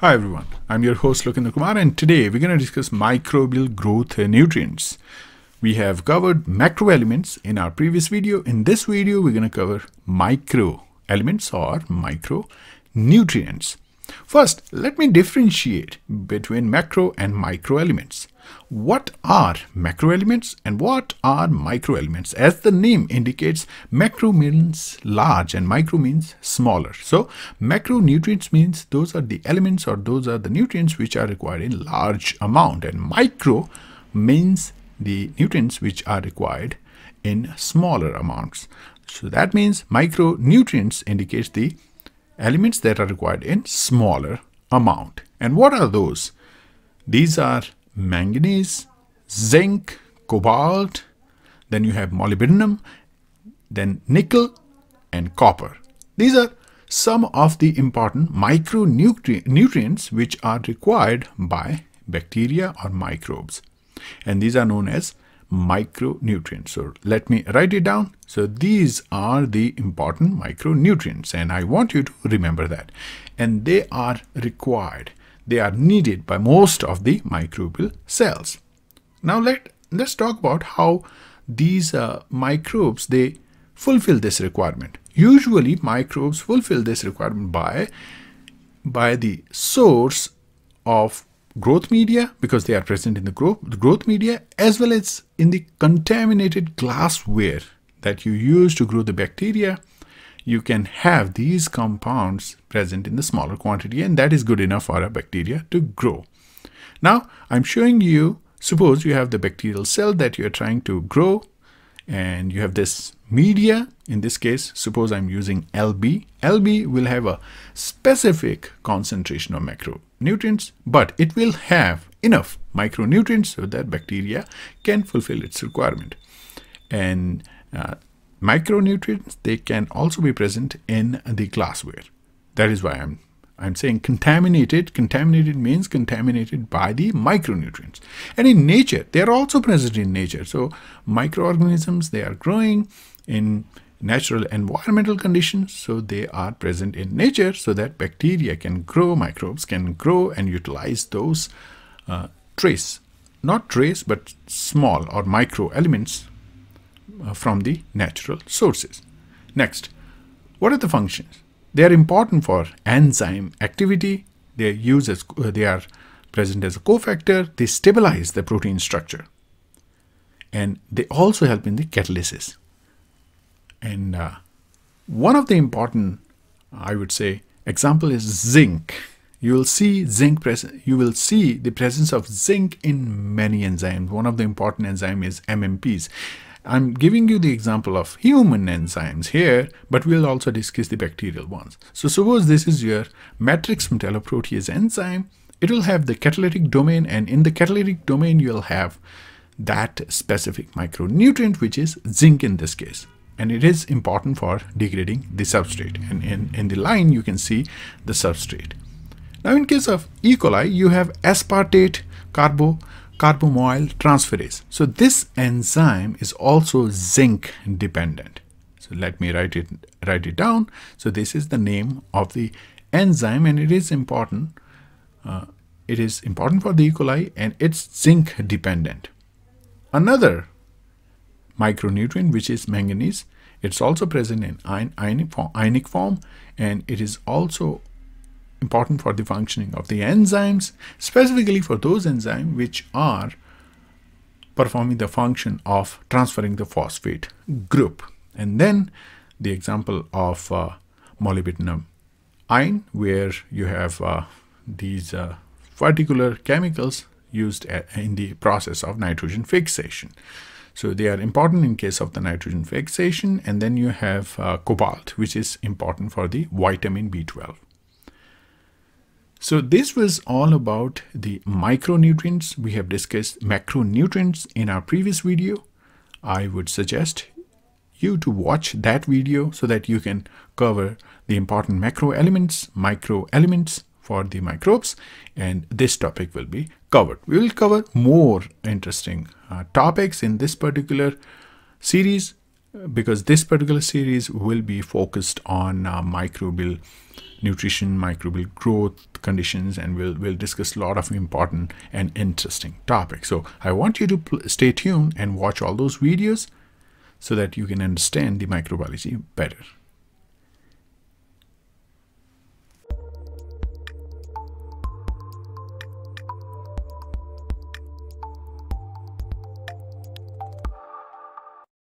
Hi everyone, I'm your host Lokendra Kumar and today we're going to discuss microbial growth nutrients. We have covered macro elements in our previous video. In this video, we're going to cover micro elements or micronutrients. First, let me differentiate between macro and micro elements. What are macro elements and what are micro elements? As the name indicates, macro means large and micro means smaller. So macronutrients means those are the elements or those are the nutrients which are required in large amount and micro means the nutrients which are required in smaller amounts. So that means micronutrients indicates the elements that are required in smaller amount. And what are those? These are manganese, zinc, cobalt, then you have molybdenum, then nickel and copper. These are some of the important micronutrients which are required by bacteria or microbes. And these are known as micronutrients. So let me write it down. So these are the important micronutrients and I want you to remember that. And they are required they are needed by most of the microbial cells. Now let, let's talk about how these uh, microbes, they fulfill this requirement. Usually microbes fulfill this requirement by, by the source of growth media because they are present in the growth, the growth media as well as in the contaminated glassware that you use to grow the bacteria you can have these compounds present in the smaller quantity and that is good enough for a bacteria to grow. Now I'm showing you, suppose you have the bacterial cell that you're trying to grow and you have this media, in this case, suppose I'm using LB. LB will have a specific concentration of macronutrients, but it will have enough micronutrients so that bacteria can fulfill its requirement. And uh, micronutrients they can also be present in the glassware. That is why i'm i'm saying contaminated contaminated means contaminated by the micronutrients. And in nature they are also present in nature. So microorganisms they are growing in natural environmental conditions so they are present in nature so that bacteria can grow microbes can grow and utilize those uh, trace not trace but small or micro elements from the natural sources. Next, what are the functions? They are important for enzyme activity. They are used as uh, they are present as a cofactor. They stabilize the protein structure, and they also help in the catalysis. And uh, one of the important, I would say, example is zinc. You will see zinc present. You will see the presence of zinc in many enzymes. One of the important enzyme is MMPs. I'm giving you the example of human enzymes here, but we'll also discuss the bacterial ones. So suppose this is your matrix metalloprotease enzyme. It will have the catalytic domain and in the catalytic domain you'll have that specific micronutrient which is zinc in this case and it is important for degrading the substrate and in, in the line you can see the substrate. Now in case of E. coli you have aspartate carbo carbamoyl transferase. So this enzyme is also zinc dependent. So let me write it write it down. So this is the name of the enzyme and it is important. Uh, it is important for the E. coli and it's zinc dependent. Another micronutrient which is manganese it's also present in ionic form, ionic form and it is also important for the functioning of the enzymes, specifically for those enzymes which are performing the function of transferring the phosphate group. And then the example of uh, molybdenum ion, where you have uh, these uh, particular chemicals used in the process of nitrogen fixation. So they are important in case of the nitrogen fixation. And then you have uh, cobalt, which is important for the vitamin B12. So this was all about the micronutrients. We have discussed macronutrients in our previous video. I would suggest you to watch that video so that you can cover the important macro elements, micro elements for the microbes and this topic will be covered. We will cover more interesting uh, topics in this particular series because this particular series will be focused on uh, microbial nutrition, microbial growth conditions, and we'll, we'll discuss a lot of important and interesting topics. So I want you to stay tuned and watch all those videos so that you can understand the microbiology better.